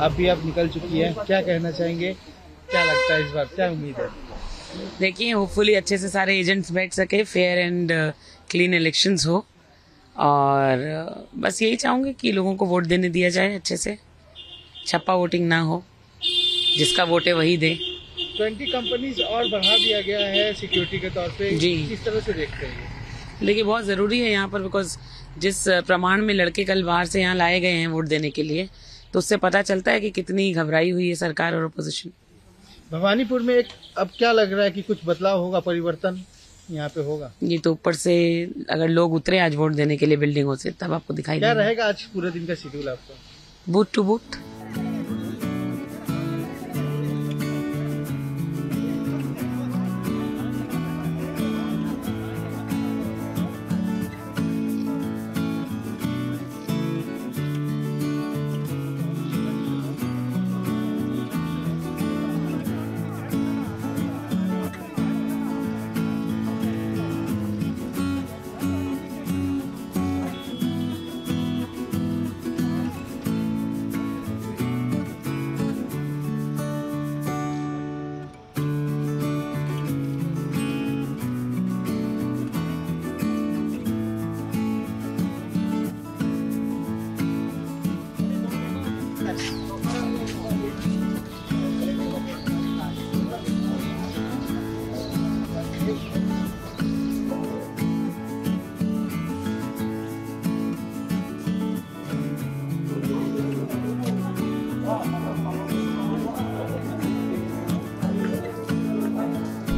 आप भी आप निकल चुकी है। क्या कहना चाहेंगे? क्या लगता है इस बार? क्या उम्मीद है? देखिए होपफुली अच्छे से सारे एजेंट्स बैठ सके फेयर एंड क्लीन इलेक्शंस हो। और uh, बस यही चाहूँगी कि लोगों को वोट देने दिया जाए अच्छे से। छप्पा वोटिंग ना हो जिसका वोट है वही दे। ट्वेंटी कंपनीज़ और बढ़ा दिया गया है सिक्योरिटी के तौर पे। जी। किस तरह से देखते हैं देखिए बहुत ज़रूरी है यहाँ पर बिकॉज़ जिस uh, प्रमाण में लड़के कल बाहर से यहाँ लाए गए हैं वोट देने के लिए तो उससे पता चलता है कि कितनी घबराई हुई है सरकार और अपोजिशन भवानीपुर में एक अब क्या लग रहा है कि कुछ बदलाव होगा परिवर्तन यहाँ पे होगा? ये तो ऊपर से अगर लोग उतरे आज वोट देने के लिए बिल्डिंगों से तब आपको दिखाई क्या रहेगा आज पूरे दिन का शेड्यूल आपका? बूथ टू बूथ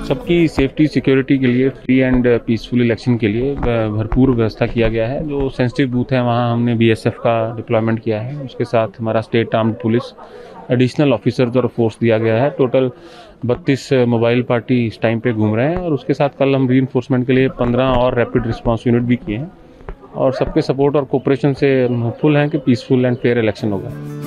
सबकी सेफ्टी, सिक्योरिटी के लिए फ्री एंड पीसफुल इलेक्शन के लिए भरपूर व्यवस्था किया गया है। जो सेंसिटिव बूथ है, वहाँ हमने बीएसएफ का डिप्लॉयमेंट किया है। उसके साथ हमारा state armed police additional officers और फोर्स दिया गया है। टोटल 32 मोबाइल पार्टी इस टाइम पे घूम रहे हैं और उसके साथ कल हम री के लिए 15 और रैपिड रिस्पांस यूनिट भी किए हैं। और सबके सपोर्ट और कोऑपरेशन से हम होपफुल हैं कि पीसफुल एंड फेयर इलेक्शन होगा।